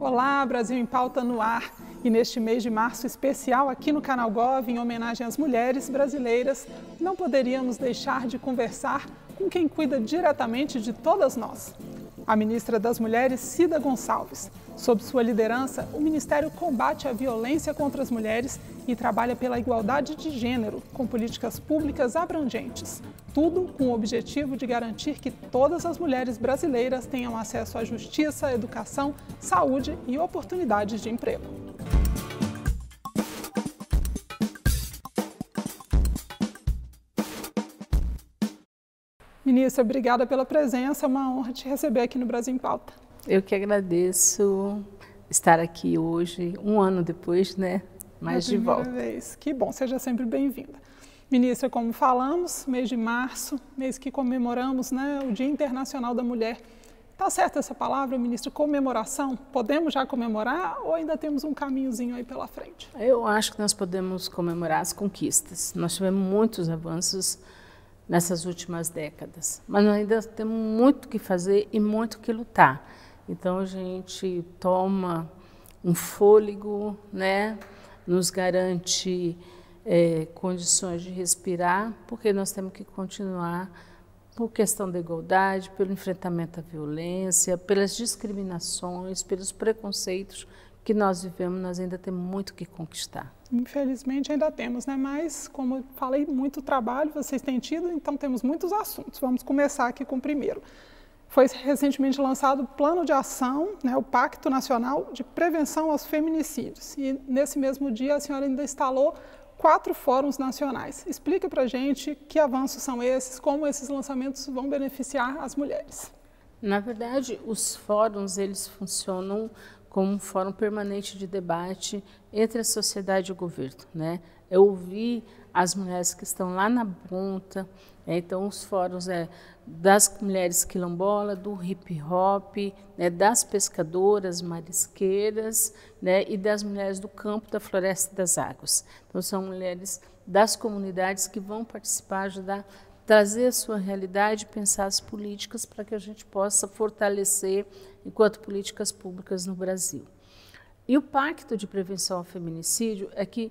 Olá, Brasil em Pauta no ar. E neste mês de março especial aqui no Canal Gov, em homenagem às mulheres brasileiras, não poderíamos deixar de conversar com quem cuida diretamente de todas nós. A ministra das Mulheres, Cida Gonçalves. Sob sua liderança, o Ministério combate a violência contra as mulheres e trabalha pela igualdade de gênero, com políticas públicas abrangentes. Tudo com o objetivo de garantir que todas as mulheres brasileiras tenham acesso à justiça, educação, saúde e oportunidades de emprego. Ministra, obrigada pela presença. É uma honra te receber aqui no Brasil em Pauta. Eu que agradeço estar aqui hoje, um ano depois, né? Mais é de volta. Vez. Que bom, seja sempre bem-vinda. Ministra, como falamos, mês de março, mês que comemoramos né, o Dia Internacional da Mulher. Está certa essa palavra, ministro? Comemoração? Podemos já comemorar ou ainda temos um caminhozinho aí pela frente? Eu acho que nós podemos comemorar as conquistas. Nós tivemos muitos avanços nessas últimas décadas, mas ainda temos muito que fazer e muito que lutar. Então a gente toma um fôlego, né? nos garante é, condições de respirar, porque nós temos que continuar por questão da igualdade, pelo enfrentamento à violência, pelas discriminações, pelos preconceitos que nós vivemos, nós ainda temos muito que conquistar. Infelizmente ainda temos, né? Mas como falei, muito trabalho vocês têm tido, então temos muitos assuntos. Vamos começar aqui com o primeiro. Foi recentemente lançado o Plano de Ação, né, o Pacto Nacional de Prevenção aos Feminicídios. E nesse mesmo dia a senhora ainda instalou quatro fóruns nacionais. Explica para a gente que avanços são esses, como esses lançamentos vão beneficiar as mulheres. Na verdade, os fóruns eles funcionam como um fórum permanente de debate entre a sociedade e o governo, né? É ouvir as mulheres que estão lá na ponta, né? então os fóruns é das mulheres quilombola, do hip hop, né, das pescadoras marisqueiras né, e das mulheres do campo, da floresta e das águas. Então, são mulheres das comunidades que vão participar, ajudar, trazer a sua realidade, pensar as políticas para que a gente possa fortalecer enquanto políticas públicas no Brasil. E o Pacto de Prevenção ao Feminicídio é que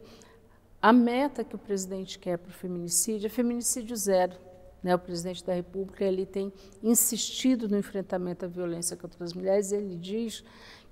a meta que o presidente quer para o feminicídio é feminicídio zero. Né, o presidente da República ele tem insistido no enfrentamento à violência contra as mulheres. Ele diz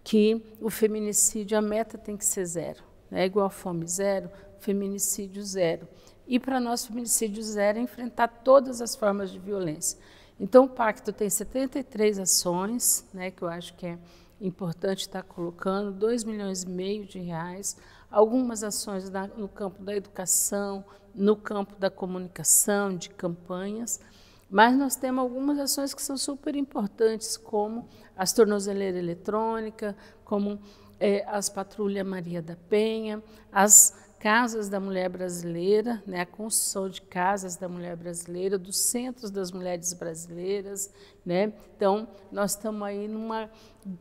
que o feminicídio, a meta tem que ser zero. É né, igual a fome zero, feminicídio zero. E para nós, feminicídio zero é enfrentar todas as formas de violência. Então, o pacto tem 73 ações, né, que eu acho que é importante estar colocando, 2 milhões e meio de reais, algumas ações no campo da educação, no campo da comunicação, de campanhas, mas nós temos algumas ações que são super importantes, como as tornozeleiras eletrônicas, como é, as patrulhas Maria da Penha, as casas da mulher brasileira, né, a construção de casas da mulher brasileira, dos centros das mulheres brasileiras. Né? Então, nós estamos aí numa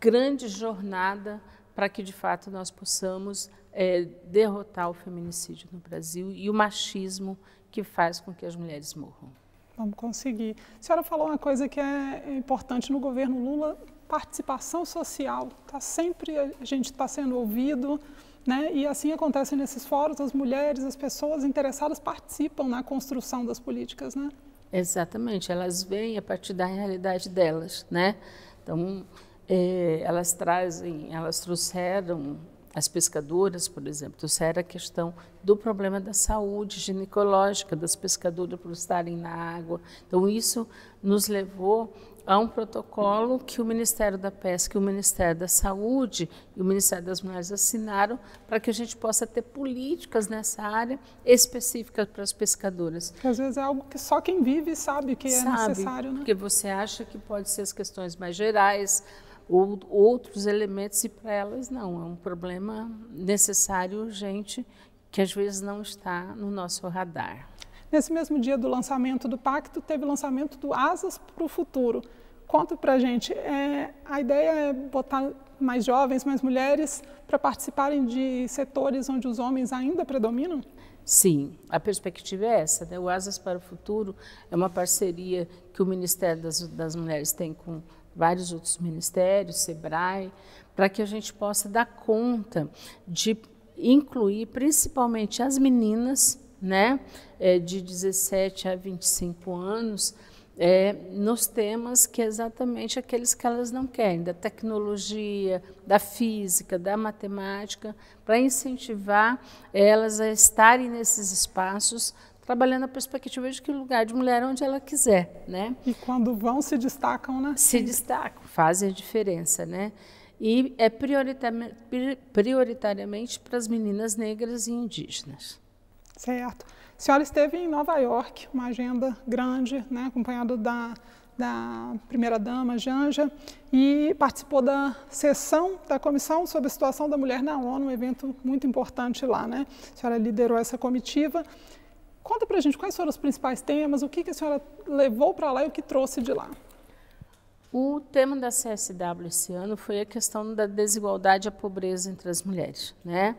grande jornada para que, de fato, nós possamos é, derrotar o feminicídio no Brasil e o machismo que faz com que as mulheres morram. Vamos conseguir. A senhora falou uma coisa que é importante no governo Lula, participação social. Tá sempre a gente está sendo ouvido, né? E assim acontece nesses fóruns, as mulheres, as pessoas interessadas participam na construção das políticas, né? Exatamente, elas vêm a partir da realidade delas, né? Então, é, elas trazem, elas trouxeram as pescadoras, por exemplo, trouxeram a questão do problema da saúde ginecológica das pescadoras por estarem na água. Então, isso nos levou a um protocolo que o Ministério da Pesca o Ministério da Saúde e o Ministério das Mulheres assinaram para que a gente possa ter políticas nessa área específicas para as pescadoras. Que às vezes é algo que só quem vive sabe que sabe, é necessário, né? Porque você acha que pode ser as questões mais gerais, ou outros elementos, e para elas não. É um problema necessário, urgente, que às vezes não está no nosso radar. Nesse mesmo dia do lançamento do pacto, teve o lançamento do Asas para o Futuro. Conta para a gente, é, a ideia é botar mais jovens, mais mulheres para participarem de setores onde os homens ainda predominam? Sim, a perspectiva é essa. Né? O Asas para o Futuro é uma parceria que o Ministério das, das Mulheres tem com vários outros ministérios, SEBRAE, para que a gente possa dar conta de incluir principalmente as meninas, né, é, de 17 a 25 anos, é, nos temas que é exatamente aqueles que elas não querem, da tecnologia, da física, da matemática, para incentivar elas a estarem nesses espaços, trabalhando a perspectiva de que o lugar de mulher é onde ela quiser, né? E quando vão se destacam, né? Se destacam, fazem a diferença, né? E é prioritariamente, prioritariamente para as meninas negras e indígenas. Certo. A senhora esteve em Nova York, uma agenda grande, né, acompanhado da, da primeira-dama, Janja, e participou da sessão da Comissão sobre a Situação da Mulher na ONU, um evento muito importante lá. Né? A senhora liderou essa comitiva. Conta para a gente quais foram os principais temas, o que, que a senhora levou para lá e o que trouxe de lá. O tema da CSW esse ano foi a questão da desigualdade e a pobreza entre as mulheres. Né?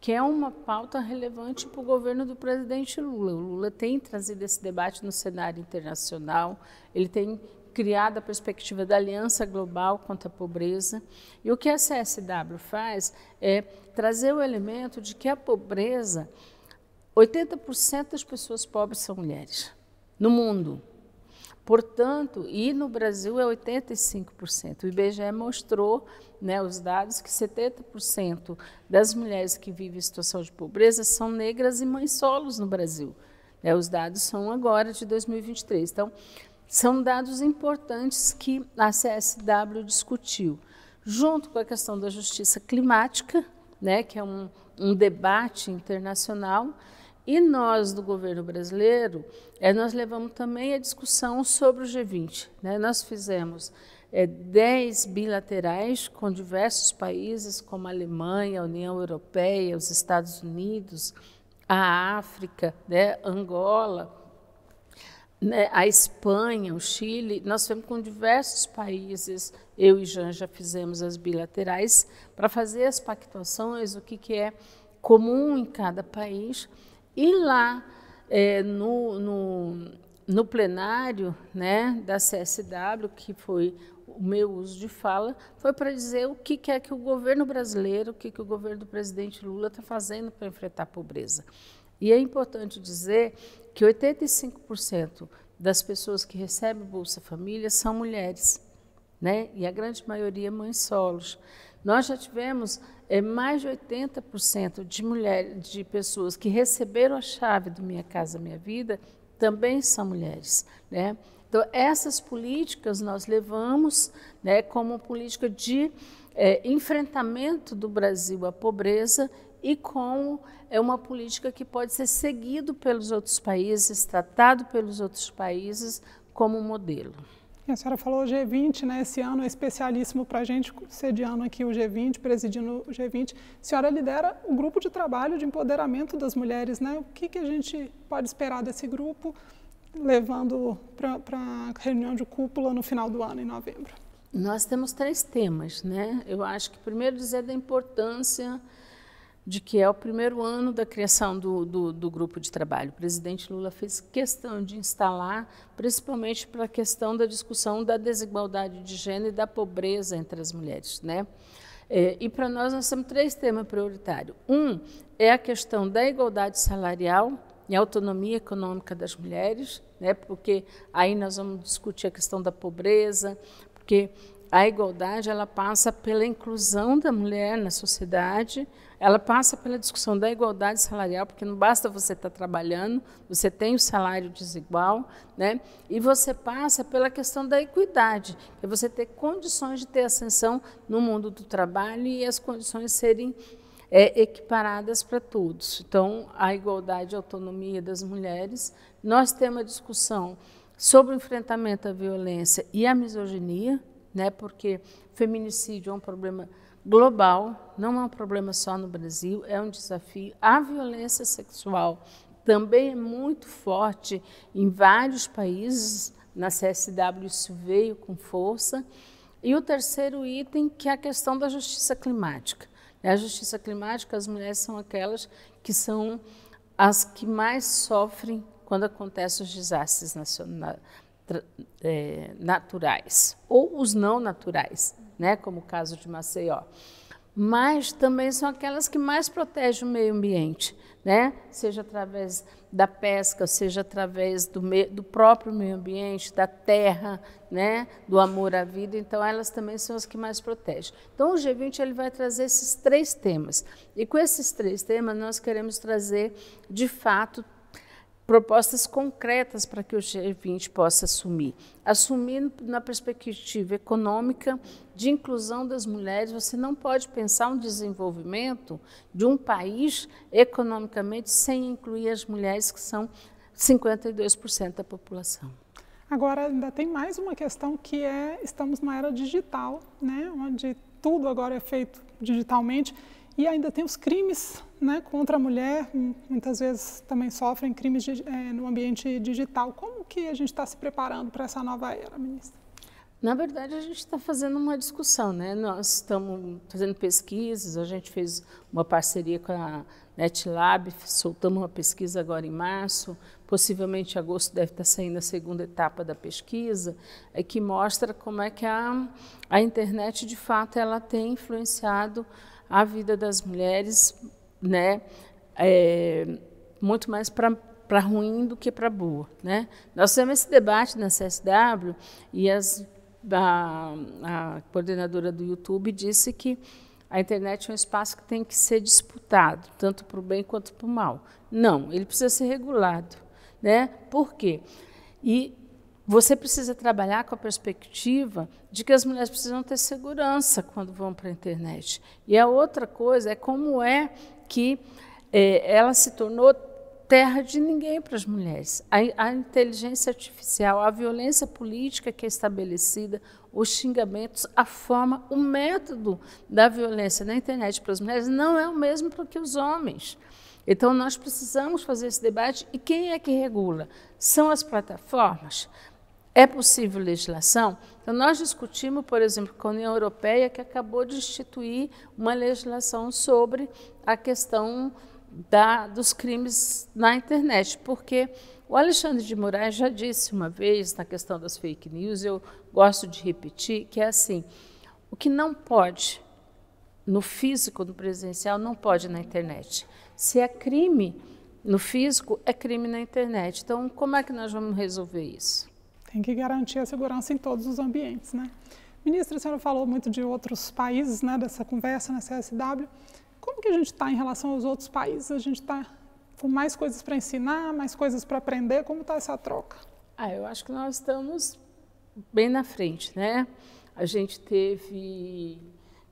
que é uma pauta relevante para o governo do presidente Lula. O Lula tem trazido esse debate no cenário internacional, ele tem criado a perspectiva da aliança global contra a pobreza. E o que a CSW faz é trazer o elemento de que a pobreza, 80% das pessoas pobres são mulheres no mundo. Portanto, e no Brasil é 85%. O IBGE mostrou né, os dados que 70% das mulheres que vivem em situação de pobreza são negras e mães solos no Brasil. Né, os dados são agora de 2023. Então, são dados importantes que a CSW discutiu, junto com a questão da justiça climática, né, que é um, um debate internacional, e nós, do governo brasileiro, é, nós levamos também a discussão sobre o G20. Né? Nós fizemos é, 10 bilaterais com diversos países, como a Alemanha, a União Europeia, os Estados Unidos, a África, né? Angola, né? a Espanha, o Chile. Nós fomos com diversos países, eu e Jean já fizemos as bilaterais, para fazer as pactuações, o que, que é comum em cada país. E lá, é, no, no, no plenário né, da CSW, que foi o meu uso de fala, foi para dizer o que, que é que o governo brasileiro, o que, que o governo do presidente Lula está fazendo para enfrentar a pobreza. E é importante dizer que 85% das pessoas que recebem Bolsa Família são mulheres, né? e a grande maioria mães solos. Nós já tivemos é, mais de 80% de mulheres, de pessoas que receberam a chave do Minha Casa Minha Vida também são mulheres. Né? Então, essas políticas nós levamos né, como política de é, enfrentamento do Brasil à pobreza e como é uma política que pode ser seguido pelos outros países, tratado pelos outros países como modelo. A senhora falou G20, né? Esse ano é especialíssimo para a gente, sediando aqui o G20, presidindo o G20. A senhora lidera o grupo de trabalho de empoderamento das mulheres, né? O que, que a gente pode esperar desse grupo, levando para a reunião de cúpula no final do ano, em novembro? Nós temos três temas, né? Eu acho que primeiro dizer da importância de que é o primeiro ano da criação do, do, do, grupo de trabalho. O presidente Lula fez questão de instalar, principalmente para a questão da discussão da desigualdade de gênero e da pobreza entre as mulheres. Né? É, e para nós, nós temos três temas prioritários. Um é a questão da igualdade salarial e autonomia econômica das mulheres, né? porque aí nós vamos discutir a questão da pobreza, porque a igualdade ela passa pela inclusão da mulher na sociedade, ela passa pela discussão da igualdade salarial, porque não basta você estar trabalhando, você tem o salário desigual, né? e você passa pela questão da equidade, que é você ter condições de ter ascensão no mundo do trabalho e as condições serem é, equiparadas para todos. Então, a igualdade e autonomia das mulheres. Nós temos a discussão sobre o enfrentamento à violência e à misoginia, né? porque feminicídio é um problema global, não é um problema só no Brasil, é um desafio. A violência sexual também é muito forte em vários países, na CSW isso veio com força. E o terceiro item, que é a questão da justiça climática. A justiça climática, as mulheres são aquelas que são as que mais sofrem quando acontecem os desastres é, naturais ou os não naturais. né, como o caso de Maceió. Mas também são aquelas que mais protegem o meio ambiente, né? seja através da pesca, seja através do, do próprio meio ambiente, da terra, né? do amor à vida. Então, elas também são as que mais protegem. Então, o G20 ele vai trazer esses três temas. E com esses três temas, nós queremos trazer, de fato, propostas concretas para que o G20 possa assumir. Assumir na perspectiva econômica de inclusão das mulheres, você não pode pensar um desenvolvimento de um país economicamente sem incluir as mulheres, que são 52% da população. Agora, ainda tem mais uma questão que é, estamos numa era digital, né, onde tudo agora é feito digitalmente e ainda tem os crimes né, contra a mulher, muitas vezes também sofrem crimes de, é, no ambiente digital. Como que a gente está se preparando para essa nova era, ministra? Na verdade, a gente está fazendo uma discussão, né? Nós estamos fazendo pesquisas, a gente fez uma parceria com a NetLab, soltamos uma pesquisa agora em março, possivelmente em agosto deve estar saindo a segunda etapa da pesquisa, é que mostra como é que a, a internet, de fato, ela tem influenciado a vida das mulheres, né, é, muito mais para ruim do que para boa. Né? Nós temos esse debate na CSW e as, a, a coordenadora do YouTube disse que a internet é um espaço que tem que ser disputado, tanto para o bem quanto para o mal. Não, ele precisa ser regulado. Né? Por quê? E você precisa trabalhar com a perspectiva de que as mulheres precisam ter segurança quando vão para a internet. E a outra coisa é como é que é, ela se tornou terra de ninguém para as mulheres. A, a, inteligência artificial, a violência política que é estabelecida, os xingamentos, a forma, o método da violência na internet para as mulheres não é o mesmo para que os homens. Então, nós precisamos fazer esse debate. E quem é que regula? São as plataformas? É possível legislação? Então, nós discutimos, por exemplo, com a União Europeia, que acabou de instituir uma legislação sobre a questão da, dos crimes na internet, porque o Alexandre de Moraes já disse uma vez na questão das fake news, eu gosto de repetir, que é assim: o que não pode no físico, no presencial, não pode na internet. Se é crime no físico, é crime na internet. Então, como é que nós vamos resolver isso? Tem que garantir a segurança em todos os ambientes, né? Ministra, a senhora falou muito de outros países, né, dessa conversa na CSW. Como que a gente está em relação aos outros países? A gente está com mais coisas para ensinar, mais coisas para aprender? Como está essa troca? Ah, eu acho que nós estamos bem na frente, né? A gente teve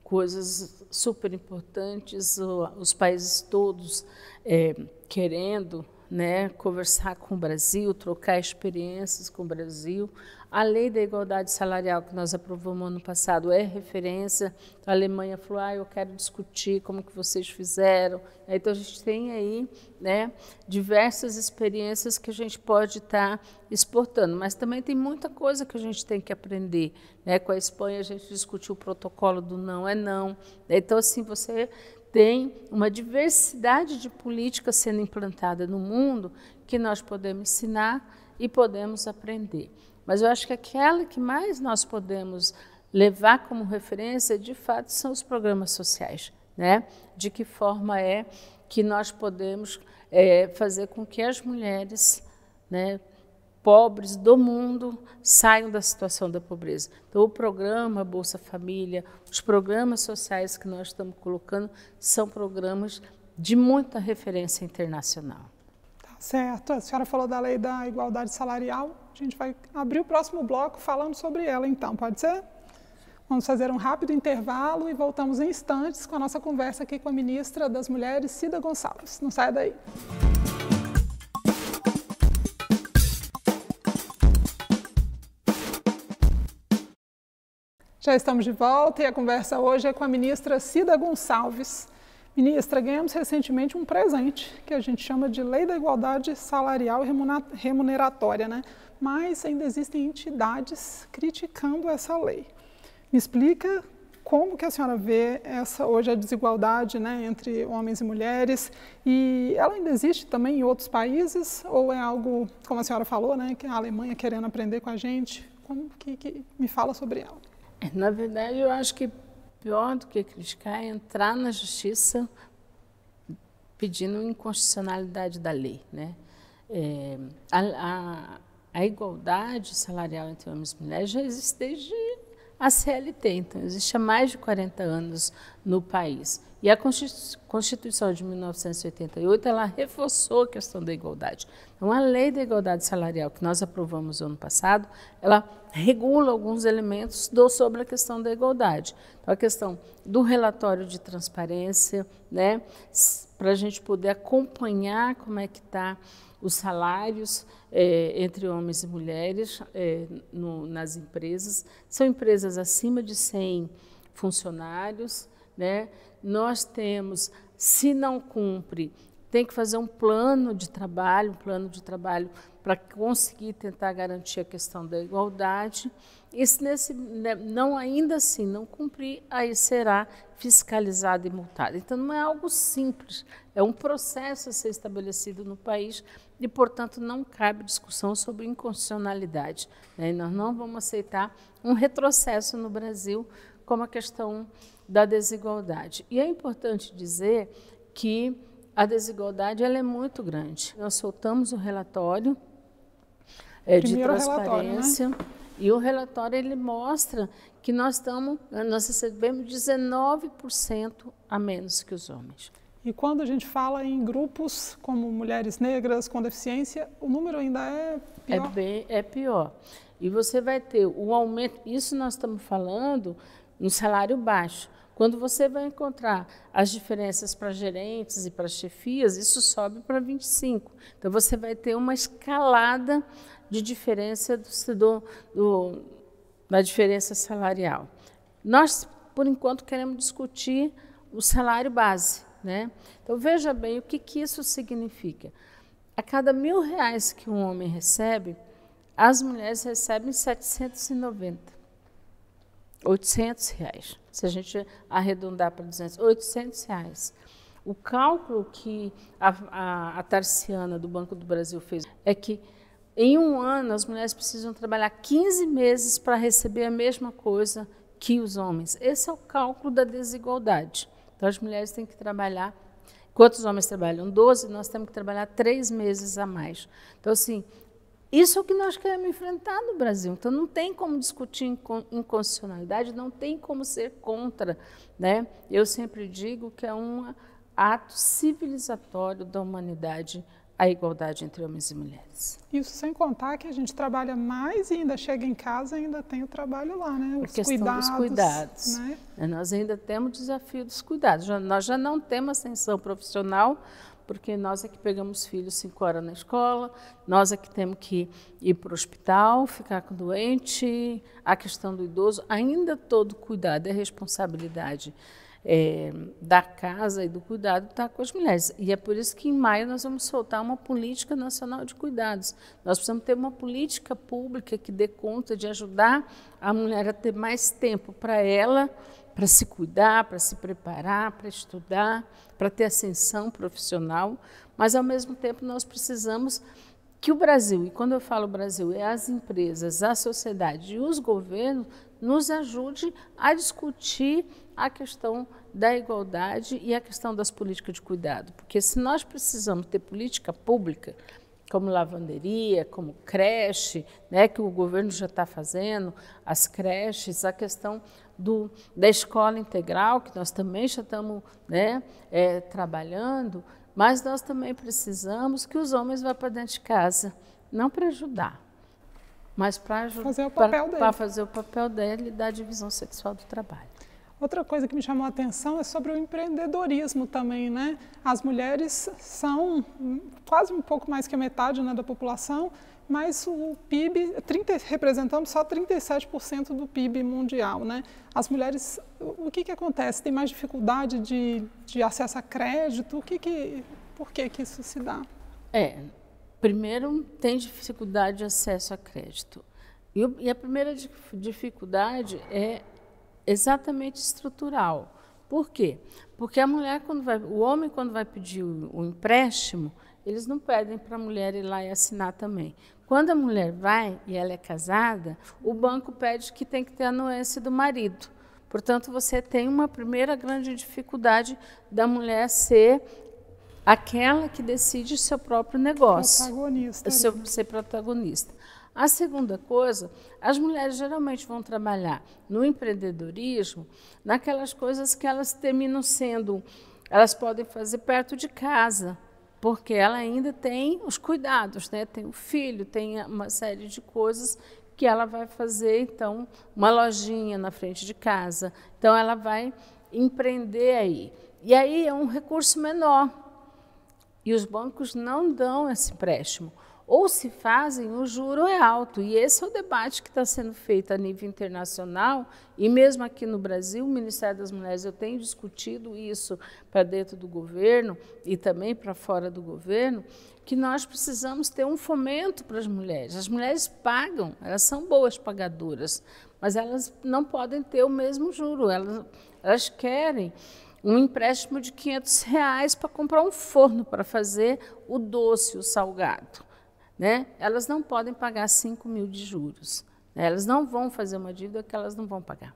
coisas super importantes, os países todos é, querendo né, conversar com o Brasil, trocar experiências com o Brasil. A lei da igualdade salarial que nós aprovamos ano passado é referência. A Alemanha falou: "Ah, eu quero discutir como que vocês fizeram". Então a gente tem aí, né, diversas experiências que a gente pode estar tá exportando, mas também tem muita coisa que a gente tem que aprender, né? Com a Espanha a gente discutiu o protocolo do não é não. Então assim, você tem uma diversidade de políticas sendo implantada no mundo que nós podemos ensinar e podemos aprender. Mas eu acho que aquela que mais nós podemos levar como referência, de fato, são os programas sociais. Né? De que forma é que nós podemos é, fazer com que as mulheres né, pobres do mundo saiam da situação da pobreza. Então, o programa Bolsa Família, os programas sociais que nós estamos colocando são programas de muita referência internacional. Tá certo. A senhora falou da lei da igualdade salarial. A gente vai abrir o próximo bloco falando sobre ela, então, pode ser? Vamos fazer um rápido intervalo e voltamos em instantes com a nossa conversa aqui com a ministra das Mulheres, Cida Gonçalves. Não saia daí. Já estamos de volta e a conversa hoje é com a ministra Cida Gonçalves. Ministra, ganhamos recentemente um presente que a gente chama de Lei da Igualdade Salarial e Remuneratória, né? Mas ainda existem entidades criticando essa lei. Me explica como que a senhora vê essa hoje a desigualdade né, entre homens e mulheres e ela ainda existe também em outros países ou é algo, como a senhora falou, né, que a Alemanha querendo aprender com a gente? Como que, que me fala sobre ela? Na verdade, eu acho que pior do que criticar é entrar na justiça pedindo inconstitucionalidade da lei. Né? É, a, a, a, igualdade salarial entre homens e mulheres já existe desde a CLT, então existe há mais de 40 anos no país. E a Constituição de 1988 ela reforçou a questão da igualdade. Então, a Lei da Igualdade Salarial que nós aprovamos no ano passado, ela regula alguns elementos do, sobre a questão da igualdade. Então, a questão do relatório de transparência, né, para a gente poder acompanhar como é que está os salários é, entre homens e mulheres é, no, nas empresas. São empresas acima de 100 funcionários, né? Nós temos, se não cumpre, tem que fazer um plano de trabalho, um plano de trabalho para conseguir tentar garantir a questão da igualdade. E se nesse, né, não ainda assim não cumprir, aí será fiscalizado e multado. Então não é algo simples, é um processo a ser estabelecido no país e, portanto, não cabe discussão sobre inconstitucionalidade. Né? nós não vamos aceitar um retrocesso no Brasil como a questão da desigualdade. E é importante dizer que a desigualdade ela é muito grande. Nós soltamos o relatório é, de transparência né? e o relatório ele mostra que nós estamos, nós recebemos 19% a menos que os homens. E quando a gente fala em grupos como mulheres negras com deficiência, o número ainda é pior? É, bem, é pior. E você vai ter o aumento, isso nós estamos falando no salário baixo. Quando você vai encontrar as diferenças para gerentes e para chefias, isso sobe para 25. Então você vai ter uma escalada de diferença do, do, da diferença salarial. Nós, por enquanto, queremos discutir o salário base. Né? Então veja bem o que, que isso significa. A cada mil reais que um homem recebe, as mulheres recebem 790. 800 reais. Se a gente arredondar para 200, 800 reais. O cálculo que a, a, a Tarciana do Banco do Brasil fez é que em um ano as mulheres precisam trabalhar 15 meses para receber a mesma coisa que os homens. Esse é o cálculo da desigualdade. Então as mulheres têm que trabalhar, enquanto os homens trabalham 12, nós temos que trabalhar três meses a mais. Então, assim, isso é o que nós queremos enfrentar no Brasil. Então, não tem como discutir inconstitucionalidade, não tem como ser contra. Né? Eu sempre digo que é um ato civilizatório da humanidade a igualdade entre homens e mulheres. Isso sem contar que a gente trabalha mais e ainda chega em casa e ainda tem o trabalho lá, né? Os a questão cuidados, dos cuidados. Né? É, nós ainda temos o desafio dos cuidados. Já, nós já não temos ascensão profissional, porque nós é que pegamos filhos cinco horas na escola, nós é que temos que ir para o hospital, ficar com doente, a questão do idoso, ainda todo cuidado é responsabilidade é, da casa e do cuidado está com as mulheres. E é por isso que em maio nós vamos soltar uma política nacional de cuidados. Nós precisamos ter uma política pública que dê conta de ajudar a mulher a ter mais tempo para ela, para se cuidar, para se preparar, para estudar, para ter ascensão profissional, mas ao mesmo tempo nós precisamos que o Brasil, e quando eu falo Brasil, é as empresas, a sociedade e os governos, nos ajude a discutir a questão da igualdade e a questão das políticas de cuidado. Porque se nós precisamos ter política pública, como lavanderia, como creche, né, que o governo já está fazendo, as creches, a questão do, da escola integral, que nós também já estamos né, é, trabalhando, mas nós também precisamos que os homens vá para dentro de casa, não para ajudar, mas para fazer o papel dele. Para fazer o papel dele da divisão sexual do trabalho. Outra coisa que me chamou a atenção é sobre o empreendedorismo também, né? As mulheres são quase um pouco mais que a metade né, da população mas o PIB, 30, representamos só 37% do PIB mundial. Né? As mulheres, o que, que acontece? Tem mais dificuldade de, de acesso a crédito? O que que, por que, que isso se dá? É, primeiro, tem dificuldade de acesso a crédito. E, a primeira dificuldade é exatamente estrutural, Por quê? Porque a mulher, quando vai, o homem, quando vai pedir o, o empréstimo, eles não pedem para a mulher ir lá e assinar também. Quando a mulher vai e ela é casada, o banco pede que tem que ter a anuência do marido. Portanto, você tem uma primeira grande dificuldade da mulher ser aquela que decide seu próprio negócio. Protagonista. Seu, ser protagonista. A segunda coisa, as mulheres geralmente vão trabalhar no empreendedorismo, naquelas coisas que elas terminam sendo, elas podem fazer perto de casa, porque ela ainda tem os cuidados, né? Tem o filho, tem uma série de coisas que ela vai fazer, então, uma lojinha na frente de casa. Então, ela vai empreender aí. E aí é um recurso menor. E os bancos não dão esse empréstimo ou se fazem, o juro é alto. E esse é o debate que está sendo feito a nível internacional e mesmo aqui no Brasil, o Ministério das Mulheres, eu tenho discutido isso para dentro do governo e também para fora do governo, que nós precisamos ter um fomento para as mulheres. As mulheres pagam, elas são boas pagadoras, mas elas não podem ter o mesmo juro. Elas, elas querem um empréstimo de 500 reais para comprar um forno para fazer o doce, o salgado né, elas não podem pagar 5 mil de juros. Né, elas não vão fazer uma dívida que elas não vão pagar.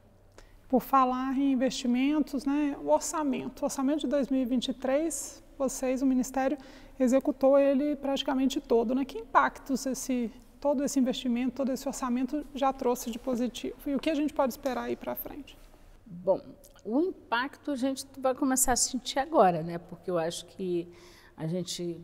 Por falar em investimentos, né, o orçamento. O orçamento de 2023, vocês, o Ministério, executou ele praticamente todo. Né? Que impactos esse, todo esse investimento, todo esse orçamento já trouxe de positivo? E o que a gente pode esperar aí para frente? Bom, o impacto a gente vai começar a sentir agora, né? porque eu acho que a gente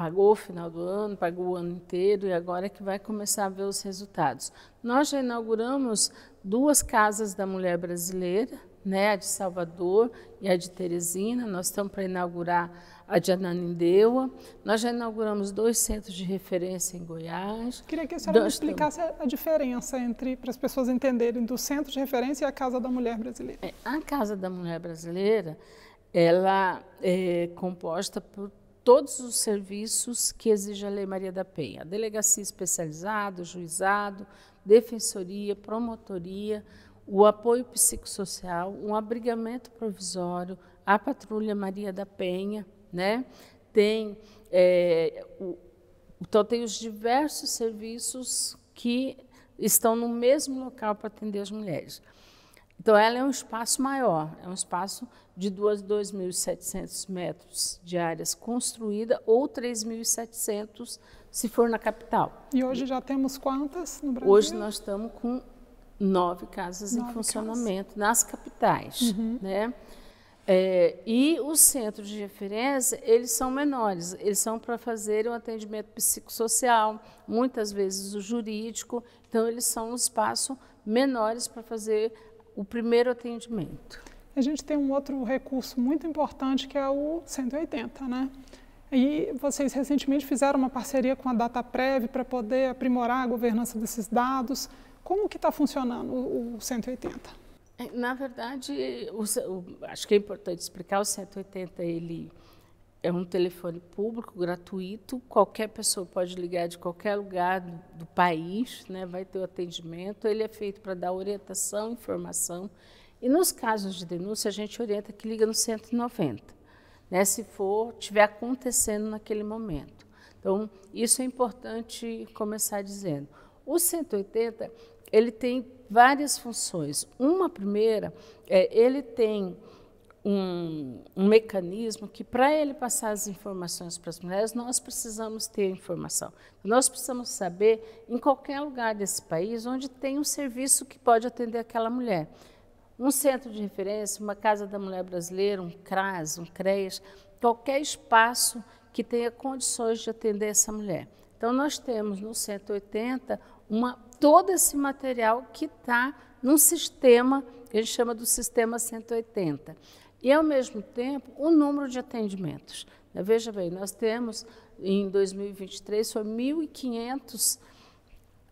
pagou o final do ano, pagou o ano inteiro e agora é que vai começar a ver os resultados. Nós já inauguramos duas casas da mulher brasileira, né, a de Salvador e a de Teresina. Nós estamos para inaugurar a de Ananindeua. Nós já inauguramos dois centros de referência em Goiás. Queria que a senhora Nós explicasse a diferença entre, para as pessoas entenderem, do centro de referência e a Casa da Mulher Brasileira. É, a Casa da Mulher Brasileira, ela é composta por todos os serviços que exige a Lei Maria da Penha: delegacia especializada, juizado, defensoria, promotoria, o apoio psicossocial, um abrigamento provisório, a patrulha Maria da Penha, né? Tem é, o, então tem os diversos serviços que estão no mesmo local para atender as mulheres. Então, ela é um espaço maior, é um espaço de 2.700 metros de áreas construída ou 3.700 se for na capital. E hoje já temos quantas no Brasil? Hoje nós estamos com nove casas nove em funcionamento casas. nas capitais. Uhum. Né? É, e os centros de referência, eles são menores, eles são para fazer o atendimento psicossocial, muitas vezes o jurídico, então eles são um espaço menores para fazer o primeiro atendimento. A gente tem um outro recurso muito importante que é o 180, né? E vocês recentemente fizeram uma parceria com a DataPrev para poder aprimorar a governança desses dados. Como que está funcionando o, o 180? É, na verdade, o, o, acho que é importante explicar, o 180 ele é um telefone público, gratuito, qualquer pessoa pode ligar de qualquer lugar do, do país, né, vai ter o atendimento. Ele é feito para dar orientação, informação. E nos casos de denúncia, a gente orienta que liga no 190, né, se for, tiver acontecendo naquele momento. Então, isso é importante começar dizendo. O 180, ele tem várias funções. Uma primeira, é, ele tem um, um mecanismo que, para ele passar as informações para as mulheres, nós precisamos ter informação. Nós precisamos saber, em qualquer lugar desse país, onde tem um serviço que pode atender aquela mulher. Um centro de referência, uma Casa da Mulher Brasileira, um CRAS, um CREAS, qualquer espaço que tenha condições de atender essa mulher. Então, nós temos no 180 uma, todo esse material que está num sistema que a gente chama do sistema 180 e, ao mesmo tempo, o número de atendimentos. Veja bem, nós temos, em 2023, foi 1.500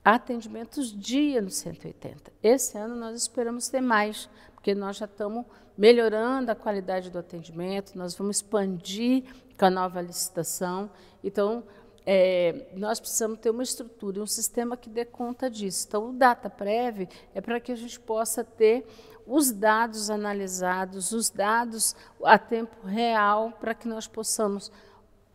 atendimentos dia no 180. Esse ano nós esperamos ter mais, porque nós já estamos melhorando a qualidade do atendimento, nós vamos expandir com a nova licitação. Então, é, nós precisamos ter uma estrutura, um sistema que dê conta disso. Então, o DataPrev é para que a gente possa ter os dados analisados, os dados a tempo real, para que nós possamos,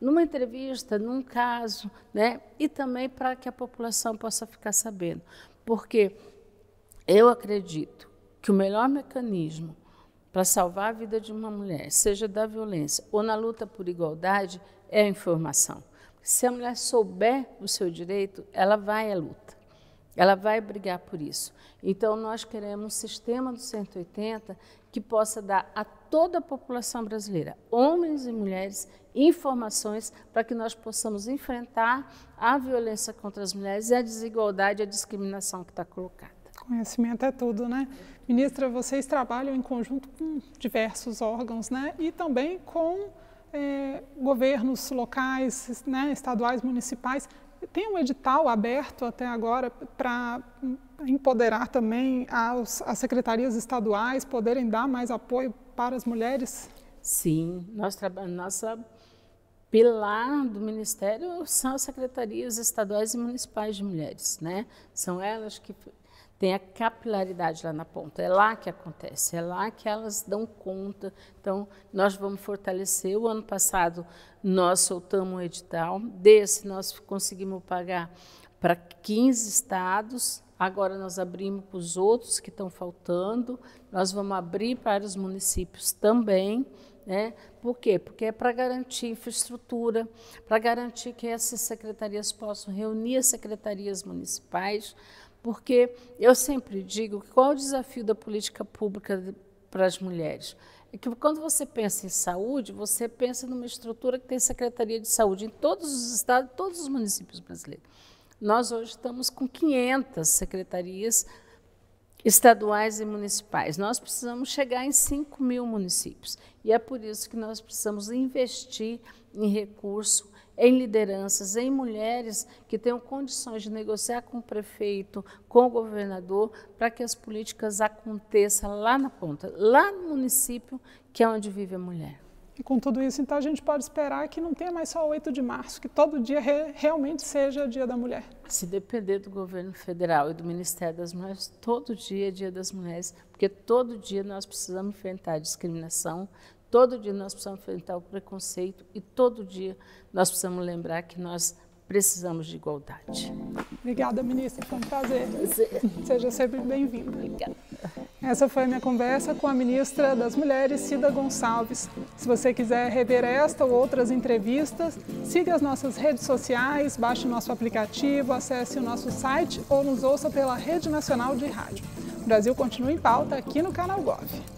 numa entrevista, num caso, né, e também para que a população possa ficar sabendo. Porque eu acredito que o melhor mecanismo para salvar a vida de uma mulher, seja da violência ou na luta por igualdade, é a informação. Se a mulher souber o seu direito, ela vai à luta. Ela vai brigar por isso. Então, nós queremos um sistema do 180 que possa dar a toda a população brasileira, homens e mulheres, informações para que nós possamos enfrentar a violência contra as mulheres e a desigualdade e a discriminação que está colocada. Conhecimento é tudo, né? Ministra, vocês trabalham em conjunto com diversos órgãos, né? E também com é, governos locais, né, estaduais, municipais. Tem um edital aberto até agora para empoderar também as, as secretarias estaduais, poderem dar mais apoio para as mulheres? Sim, trabalhamos, nossa pilar do Ministério são as secretarias estaduais e municipais de mulheres, né? São elas que tem a capilaridade lá na ponta. É lá que acontece, é lá que elas dão conta. Então, nós vamos fortalecer. O ano passado, nós soltamos um edital. Desse, nós conseguimos pagar para 15 estados. Agora, nós abrimos para os outros que estão faltando. Nós vamos abrir para os municípios também. Né? Por quê? Porque é para garantir infraestrutura, para garantir que essas secretarias possam reunir as secretarias municipais, porque eu sempre digo qual é o desafio da política pública para as mulheres? É que quando você pensa em saúde, você pensa numa estrutura que tem Secretaria de Saúde em todos os estados, todos os municípios brasileiros. Nós hoje estamos com 500 secretarias estaduais e municipais. Nós precisamos chegar em 5 mil municípios. E é por isso que nós precisamos investir em recurso em lideranças, em mulheres que tenham condições de negociar com o prefeito, com o governador, para que as políticas aconteçam lá na ponta, lá no município, que é onde vive a mulher. E com tudo isso, então, a gente pode esperar que não tenha mais só o 8 de março, que todo dia re realmente seja Dia da Mulher. Se depender do governo federal e do Ministério das Mulheres, todo dia é Dia das Mulheres, porque todo dia nós precisamos enfrentar a discriminação, Todo dia nós precisamos enfrentar o preconceito e todo dia nós precisamos lembrar que nós precisamos de igualdade. Obrigada, ministra. Foi um prazer. Seja sempre bem-vinda. Obrigada. Essa foi a minha conversa com a ministra das Mulheres, Cida Gonçalves. Se você quiser rever esta ou outras entrevistas, siga as nossas redes sociais, baixe o nosso aplicativo, acesse o nosso site ou nos ouça pela Rede Nacional de Rádio. O Brasil continua em pauta aqui no Canal Gov.